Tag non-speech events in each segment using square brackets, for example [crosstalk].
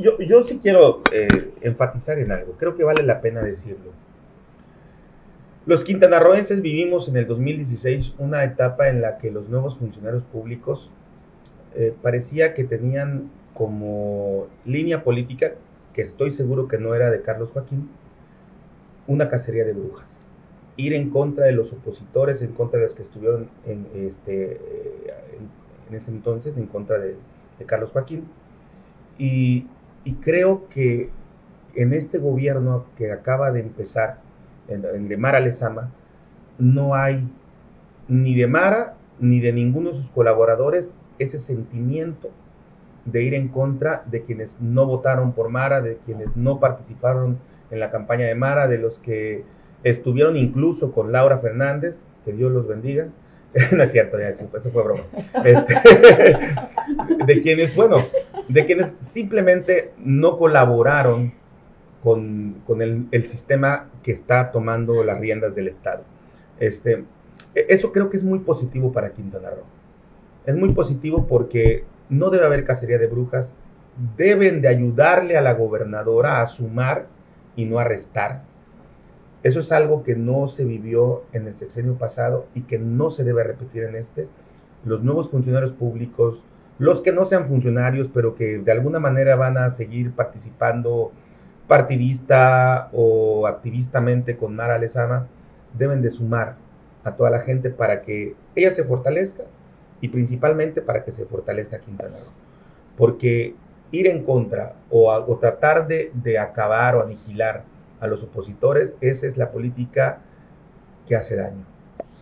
yo, yo sí quiero eh, enfatizar en algo, creo que vale la pena decirlo. Los quintanarroenses vivimos en el 2016 una etapa en la que los nuevos funcionarios públicos eh, parecía que tenían como línea política, que estoy seguro que no era de Carlos Joaquín, una cacería de brujas. Ir en contra de los opositores, en contra de los que estuvieron en, este, en, ese entonces, en contra de, Carlos Joaquín. Y, y, creo que en este gobierno que acaba de empezar, en, de Mara Lezama, no hay ni de Mara ni de ninguno de sus colaboradores ese sentimiento de ir en contra de quienes no votaron por Mara, de quienes no participaron en la campaña de Mara, de los que estuvieron incluso con Laura Fernández, que Dios los bendiga. [laughs] no es cierto, ya eso, fue broma. Este, [laughs] de quienes, bueno, de quienes simplemente no colaboraron con, el, el, sistema que está tomando las riendas del Estado. Este, e, eso creo que es muy positivo para Quintana Roo. Es muy positivo porque no debe haber cacería de brujas, deben de ayudarle a la gobernadora a sumar y no a restar. Eso es algo que no se vivió en el sexenio pasado y que no se debe repetir en este. Los nuevos funcionarios públicos, los que no sean funcionarios, pero que de alguna manera van a seguir participando partidista o activistamente con Mara Lezama, deben de sumar a toda la gente para que ella se fortalezca y principalmente para que se fortalezca Quintana Roo. Porque ir en contra o, tratar de, acabar o aniquilar a los opositores, esa es la política que hace daño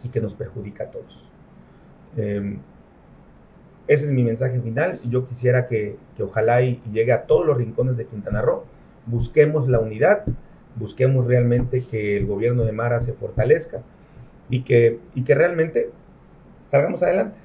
y que nos perjudica a todos. Em, ese es mi mensaje final. Yo quisiera que, ojalá y, llegue a todos los rincones de Quintana Roo. Busquemos la unidad, busquemos realmente que el gobierno de Mara se fortalezca y que, y que realmente salgamos adelante.